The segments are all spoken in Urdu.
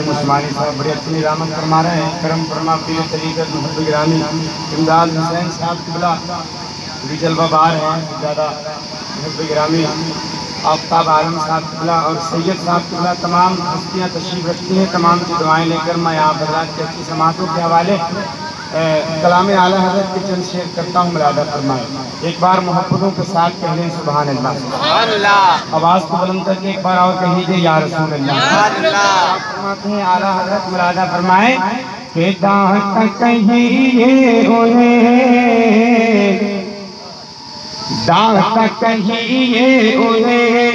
ناظم مسلمانی صاحب بڑی اچھی نظامت فرما رہے ہیں، کرم فرما پیر طریقت محب گرامی، امداد حسین صاحب قبلہ بھی جلوہ بار ہیں زیادہ محب گرامی، آفتاب عالم صاحب قبلہ اور سید صاحب قبلہ تمام ہستیاں تشریف رکھتی ہیں، تمام کی دعائیں لے کر میں یہاں حضرات کی اچھی سماعتوں کے حوالے کلام اعلیٰ حضرت کے چند شعر کرتا ہوں مرادہ فرمائے۔ ایک بار محبتوں کے ساتھ کہہ لیں سبحان اللہ۔ سبحان اللہ۔ آواز کو بلند کر کے ایک بار اور کہیے یا رسول اللہ۔ سبحان اللہ۔ فرماتے ہیں اعلیٰ حضرت مرادہ فرمائے کہ دانت کہیے انہیں دانت کہیے انہیں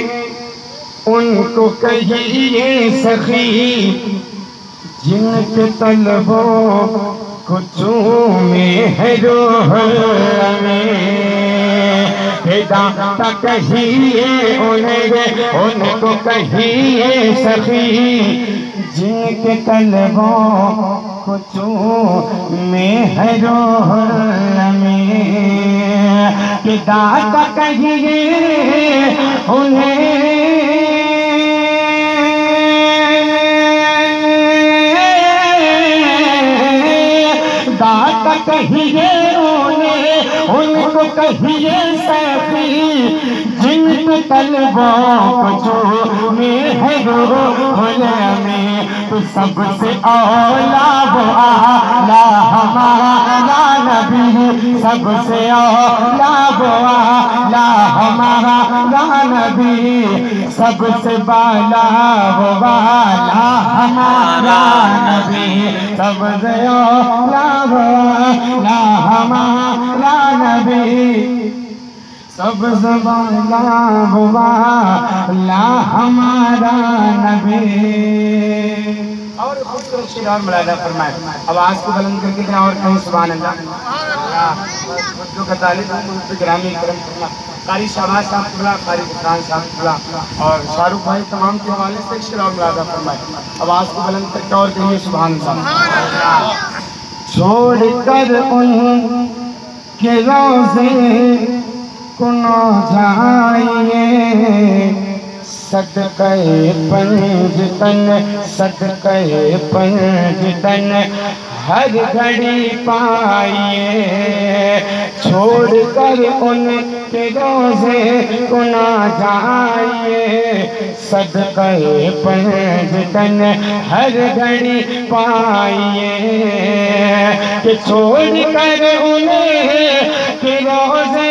ان کو کہیے سخی جن کے طلبوں کو چومے ہے روح میں دانت کہیے انہیں ان کو کہیے سخی جن کے طلبوں کو چومے کہیے انہیں ان کو کہیے سیفی جن کے طلبوں کو جو میں ہے روح میں تو سب سے اولا وہ آلہ ہمارا نبی سب سے اولا وہ آلہ ہمارا نبی سب سے بالا وہ بالا ہمارا نبی سب سے اولا وہ آلہ ہمارا نبی سب زبانا ہوا لا ہمارا نبی اور خوبصورت شیر اور ملائدہ فرمائے، آواز کو بلند کر کے اور کہیں سبحان اللہ۔ جو کا تعلیم ہے گرامی کرم فرما قاری شہباز صاحب قبلہ قاری بخران صاحب قبلہ اور شاہ رخ بھائی تمام کے حوالے سے شیر اور ملائدہ فرمائے آواز کو بلند کر کے اور کہیں سبحان اللہ چھوڑ کر ان کے روزے کنو جائیے صدقہ پنج تن صدقہ پنج تن ہر گھڑی پائیے۔ چھوڑ کر ان کے روزے کنا جائیے۔ صدقہ پنج تن ہر گھڑی پائیے۔ کہ چھوڑ کر انہیں کے روزے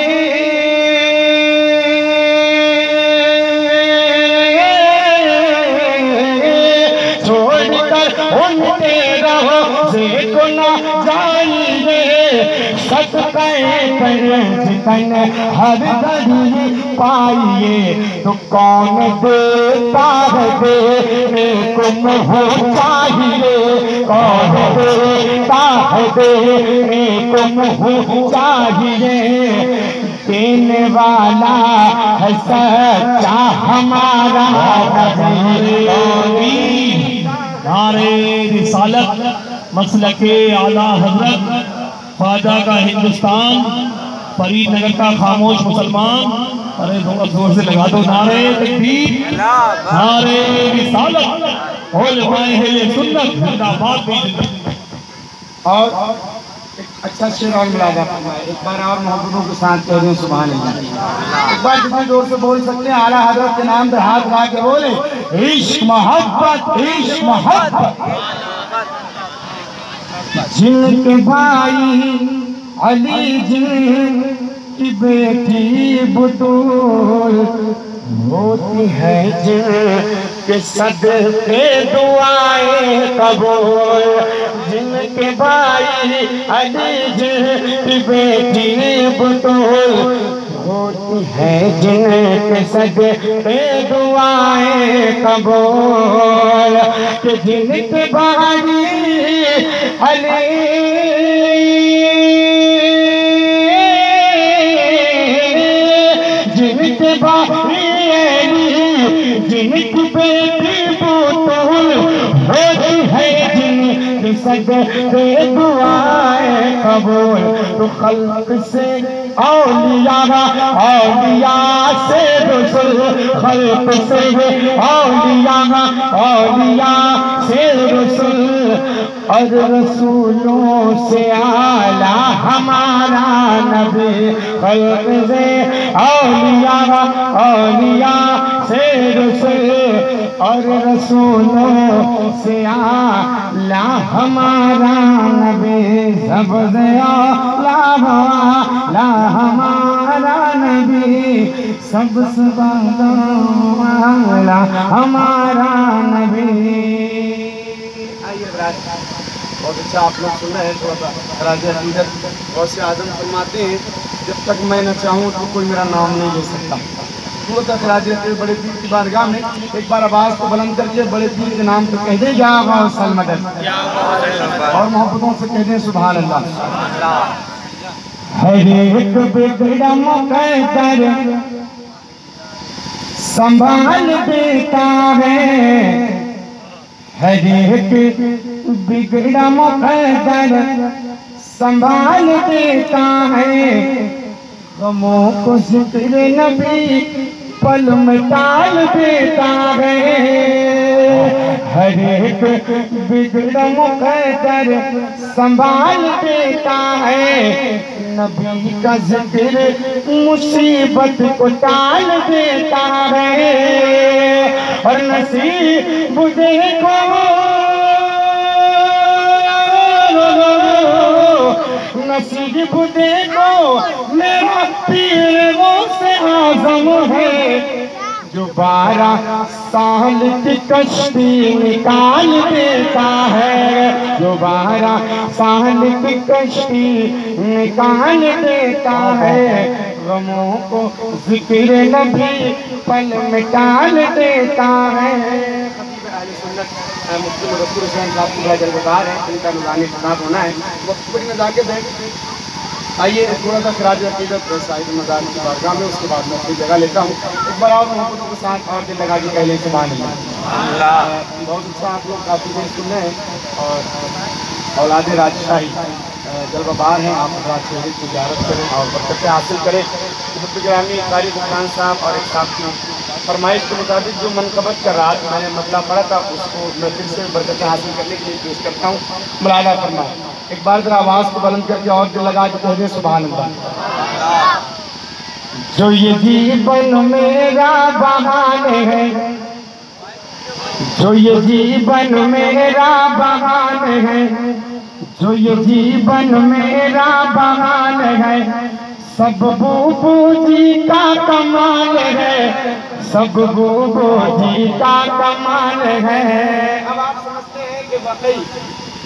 چھوڑ کر ان کے روزے کو نہ جائیے صدقہ پنج تن ہر گھڑی پائیے تو کون دیتا ہے دینے کو منہ چاہیے کون دیتا ہے دینے کو منہ چاہیے دینے والا ہے سچا ہمارا نبی نعرے رسالت، مسلک اعلیٰ حضرت، خواجہ کا ہندوستان فرید نگر کا خاموش مسلمان۔ ارے تھوڑا زور سے لگا دو نعرے تکبیر۔ نعرے رسالت، علماء اہل سنت زندہ باد بھی اور ایک اچھا شعر اور ملازہ فرمائے ایک بار اور محبتوں کے ساتھ کہہ دیں سبحان اللہ۔ ایک بار جتنے زور سے بول سکتے ہیں، اعلیٰ حضرت کے نام پہ ہاتھ لا کے بولے عشق، محبت عشق، محبت۔ جن کے بھائی علی جن کی بیٹی بطول ہوتی ہے، جن کے صدقے دعائیں قبول۔ جن کے بھائی علی جن کی بیٹی بطول ہوتی ہے جن کے صدقے دعائیں قبول کہ جن کے بھائی علی جن کے بھائی جن کی بیٹی بطول ہوتی ہے جن کی صدقے دعائیں قبول تو خلق سے اولیاء اولیاء سے رسول خلق سے اولیاء اولیاء سے رسول۔ اور رسولوں سے آلہ ہمارا نبی خلق سے۔ اولیاء اولیاء سے رسول۔ اور رسولوں سے آلہ ہمارا نبی سب سے آلہ لا ہمارا نبی سب سے آلہ ہمارا نبی۔ آئیے بہت اچھا آپ لوگ سن رہے ہیں تھوڑا سا راج عقیدت اور سے آدم فرماتے ہیں، جب تک میں نہ چاہوں تو کوئی میرا نام نہیں لے سکتا۔ تھوڑا سا خراج عقیدت بڑے پیر کی بارگاہ میں ایک بار آواز کو بلند کر کے بڑے پیر کے نام کو کہہ دیں، یا غوث المدد اور محبتوں سے کہہ دیں، سبحان اللہ۔ ہر ایک بگڑا مقدر سنبھال دیتا ہے۔ ہر ایک بگڑا مقدر سنبھال دیتا ہے۔ غموں کو ذکر نبی پل میں ٹال دیتا ہے۔ ہر ایک بگڑا مقدر سنبھال دیتا ہے۔ نبی کا ذکر مصیبت کو ٹال دیتا ہے۔ اور نصیب دیکھو۔ نصیب دیکھو۔ میرا پیر وہ سے آزم ہے۔ جو بارہ سال کی کشتی نکال دیتا ہے۔ جو بارہ سال کی کشتی نکال دیتا ہے۔ غموں کو ذکر نبی پل مٹال دیتا ہے۔ اہل سنت مفتی مدثر حسین صاحب کی بڑا جلوکار ہیں ان کا نورانی خطاب ہونا ہے۔ وقت بڑی نزاکت ہے۔ آئیے تھوڑا سا خراج عقیدت صاحب مدار کی بارگاہ میں اس کے بعد میں اپنی جگہ لیتا ہوں۔ ایک بار اور محبتوں کے ساتھ اور دل لگا کے کہہ لیں۔ سبحان اللہ بہت اچھا آپ لوگ کافی دیر سن رہے ہیں اور اولاد راجشاہی جلوہ بار ہیں۔ آپ حضرات شہید کی زیارت کریں اور برکتیں حاصل کریں۔ محبت گرامی قاری حسان صاحب اور ایک صاحب کی فرمائش کے مطابق جو منقبت کا رات میں نے مطلع پڑھا تھا اس کو میں پھر سے برکتیں حاصل کرنے کے لیے پیش کرتا ہوں۔ ملالہ فرمائے ایک بار ذرا آواز کو بلند کر کے اور دل لگا کے کہہ دیں، سبحان اللہ۔ جو یہ جیبن میرا بہان ہے، جو یہ جیبن میرا بہان ہے، جو یہ جیبن میرا بہان ہے، سب بوبو جی کا کمال ہے، سب بوبو جی کا کمال ہے۔ اب آپ سمجھتے ہیں کہ واقعی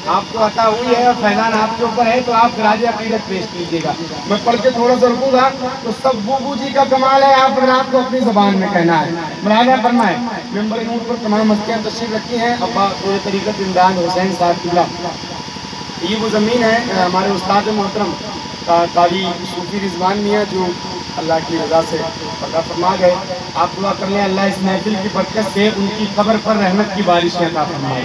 آپ کو عطا ہوئی ہے اور فیضان آپ کے اوپر ہے تو آپ خراج عقیدت پیش کیجیے گا۔ میں پڑھ کے تھوڑا سا رکوں گا تو سب بوبو جی کا کمال ہے، آپ حضرات کو اپنی زبان میں کہنا ہے۔ مراجہ فرمائے، ممبر نور پر تمام مستیاں تشریف رکھی ہیں۔ ابا پورے طریقت عمران حسین صاحب قبلہ یہ وہ زمین ہے، ہمارے استاد محترم۔ قاری صوفی رضوان میاں جو اللہ کی رضا سے پکا فرما گئے، آپ دعا کر لیں، اللہ اس محفل کی برکت سے ان کی قبر پر رحمت کی بارشیں عطا فرمائے۔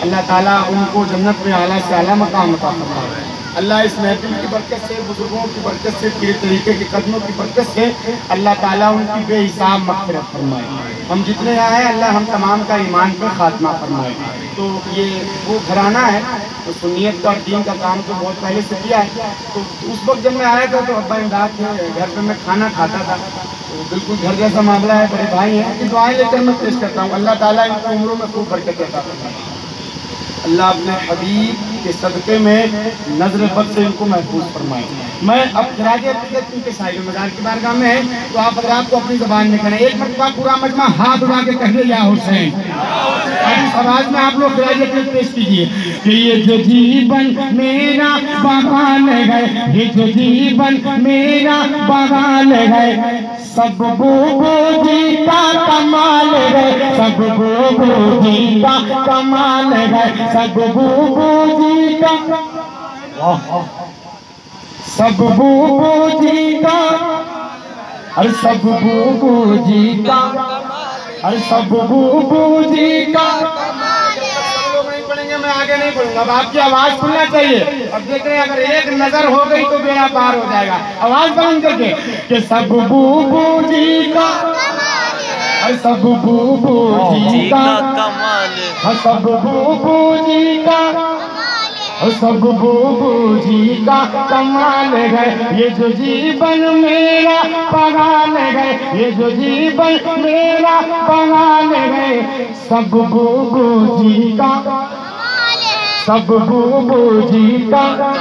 اللہ تعالیٰ ان کو جنت میں اعلیٰ سے اعلیٰ مقام عطا فرمائے۔ اللہ اس محفل کی برکت سے، بزرگوں کی برکت سے پیر طریقے کے قدموں کی برکت سے اللہ تعالیٰ ان کی بے حساب مغفرت فرمائے۔ ہم جتنے آئے ہیں، اللہ ہم تمام کا ایمان پر خاتمہ فرمائے۔ تو یہ وہ گھرانہ ہے، تو سنیت کا اور دین کا کام تو بہت پہلے سے کیا ہے۔ تو اس وقت جب میں آیا تھا تو ابا امداد کے گھر پہ میں کھانا کھاتا تھا۔ تو بالکل گھر جیسا معاملہ ہے، بڑے بھائی ہیں۔ کہ دعائیں لے کر میں پیش کرتا ہوں۔ اللہ تعالیٰ ان کی عمروں میں خوب برکت دیتا ہے اللہ اپنے حبیب کے صدقے میں نظر بد سے ان کو محفوظ فرمائے میں اب خراج عقیدت ان کے صاحب مزار کی بارگاہ میں ہے، تو آپ حضرات کو اپنی زبان میں کریں ایک مرتبہ پورا مجمع ہاتھ اڑا کے کہہ دے یا حسین۔ اور اس آواز میں آپ لوگ خراج عقیدت پیش کیجیے کہ یہ جو جیبن میرا بغال ہے یہ جو جیبن میرا بغال ہے سب بوبو جی کا کمال ہے سب بوبو جی کا کمال ہے سب بوبو جی سب بوبو جی کا ہر سب بوبو جی کا ہر سب بوبو جی کا میں آگے نہیں بڑھوں گا آپ کی آواز سننا چاہیے۔ اب دیکھ رہے ہیں اگر ایک نظر ہو گئی تو بیڑا پار ہو جائے گا۔ آواز بند کر کے کہ سب بوبو جی کا سب بوبو جی کا سب بوبو جی کا سب بوبو جی کا کمال ہے۔ یہ جو جیبن میرا پگال ہے۔ یہ جو جیبن میرا پگال ہے۔ سب بوبو جی کا سب بوبو جی کا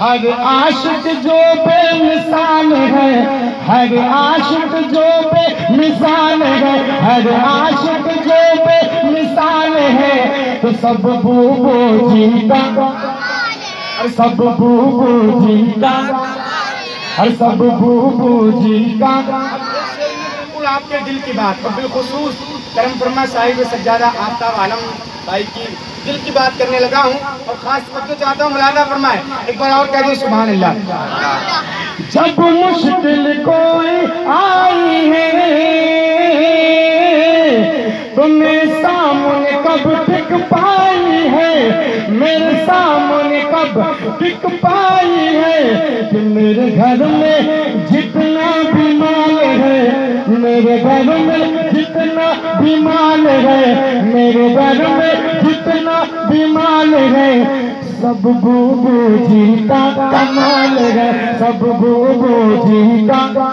ہر عاشق جو پہ مثال ہے، ہر عاشق جو پہ مثال ہے۔ ہر عاشق جو پہ مثال ہے۔ سب بوبو جی کا ہر سب بوبو جی کا ہر سب بوبو جی کا آپ کے دل کی بات اور بالخصوص کرم فرما صاحب سجادہ آفتاب عالم بھائی کی دل کی بات کرنے لگا ہوں اور خاص توجہ چاہتا ہوں ملانا فرمائے ایک بار اور کہہ دیں سبحان اللہ جب مشکل کوئی آئی ہے تمہیں سامنے کب ٹک پائی ہے؟ میرے سامنے کب ٹک پائی ہے؟ کہ میرے گھر میں جتنا بھی مال ہے، میرے گھر میں جتنا بھی مال ہے، میرے گھر میں جتنا بھی مال ہے، سب بوبو جیتا کمال ہے، سب بوبو جی کا،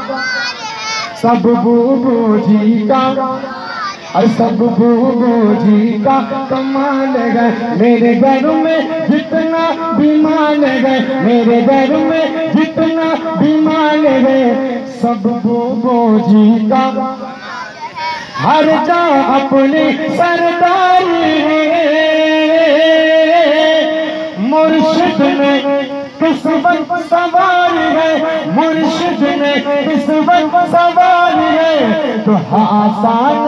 سب بوبو جی کا سب بھوگو جی کا کمال گئے میرے گھر میں جتنا بیمال گئے میرے گھر میں جتنا بیمال گئے سب بھوگو جی کا ہر جا اپنی سرداری مرشد میں کس وقت سوار ہے۔ مرشد میں کس وقت سوار ہے۔ تو ہاں آسان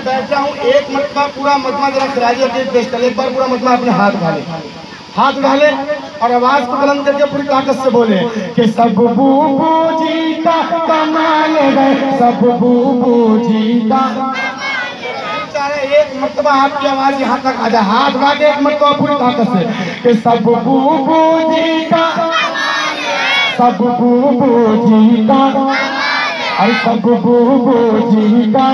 میں بیٹھ رہا ہوں ایک مرتبہ پورا مجمع ذرا خراج عقید پیش کر لے ایک بار پورا مجمع اپنے ہاتھ اٹھا لے۔ ہاتھ اٹھا لے اور آواز کو بلند کر کے پوری طاقت سے بولے کہ سب بو بو جیتا، کمال ہے۔ سب بوبو جی کا ایک مرتبہ آپ کی آواز یہاں تک آجا ہاتھ اٹھا کے ایک مرتبہ پوری طاقت سے کہ سب بوبو جی کا سب بو بوبو جی کا اور سب بوبو جی کا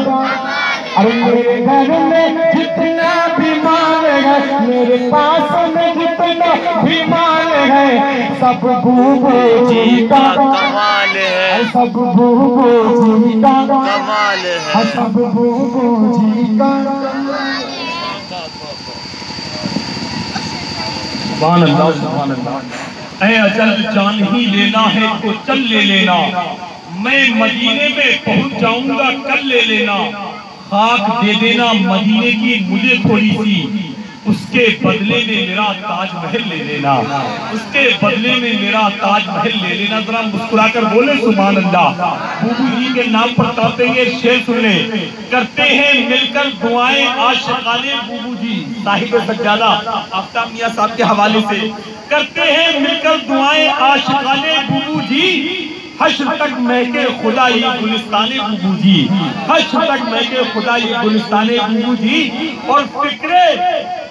میرے گھر میں جتنا بیمار ہے میرے پاس میں جتنا بیمار ہے سب بھوبو جی کا کمال ہے سب بھوبو جی کا کمال ہے سب بھوبو جی کا سبحان اللہ سبحان اللہ اے اجل جان ہی لینا ہے تو چل لے لینا میں مدینے میں پہنچ جاؤں گا کل لے لینا خاک دے دینا مدینے کی مجھے تھوڑی سی۔ اس کے بدلے میں میرا تاج محل لے لینا۔ اس کے بدلے میں میرا تاج محل لے لینا۔ ذرا مسکرا کر بولے سبحان اللہ۔ بوبو جی کے نام پر کرتے ہیں شیر سننے کرتے ہیں مل کر دعائیں عاشقان بوبو جی۔ صاحب سجادہ آفتہ میاں صاحب کے حوالے سے۔ کرتے ہیں مل کر دعائیں عاشقان بوبو جی۔ حشر تک میں کے خدا یہ گلستان ببو جی۔ حشر تک میں کے خدا یہ گلستان ببو جی۔ اور فکرے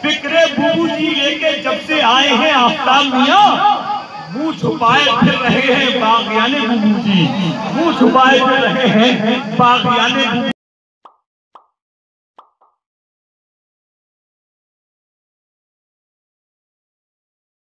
فکرے ببو جی لے کے جب سے آئے ہیں آفتاب میاں مو چھپائے پھر رہے ہیں باغیانے ببو جی۔ مو چھپائے پھر رہے ہیں باغیانے